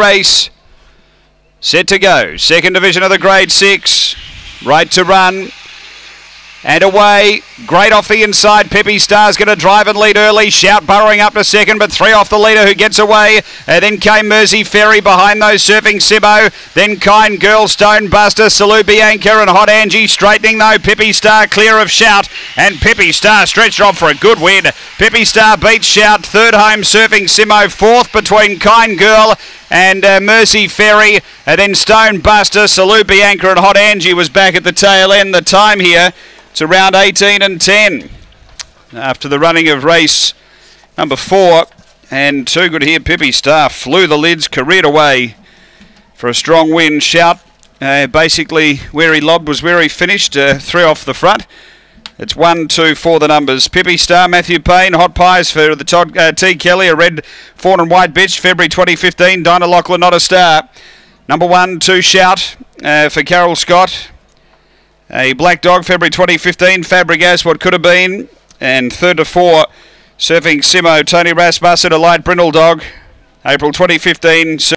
race. Set to go. Second division of the grade six. Right to run. And away, great off the inside. Peppy Star's going to drive and lead early. Shout burrowing up to second, but three off the leader who gets away. Uh, then came Mersey Ferry behind those surfing Simo. Then Kind Girl, Stone Buster, Salute Bianca, and Hot Angie straightening though. Peppy Star clear of Shout, and Peppy Star stretched off for a good win. Peppy Star beats Shout. Third home surfing Simo. Fourth between Kind Girl and uh, Mercy Ferry. And then Stone Buster, Salute Bianca, and Hot Angie was back at the tail end. The time here. It's around 18 and 10 after the running of race number four. And too good here, Pippi Star flew the lids, careered away for a strong win. Shout uh, basically where he lobbed was where he finished, uh, three off the front. It's one, two, four the numbers. Pippi Star, Matthew Payne, Hot Pies for the Todd uh, T. Kelly, a red fawn and white bitch, February 2015. Dinah Lachlan, not a star. Number one, two, Shout uh, for Carol Scott. A Black Dog, February 2015. Fabregas, what could have been. And third to four, Surfing Simo, Tony Rasmussen, a light brindle dog. April 2015.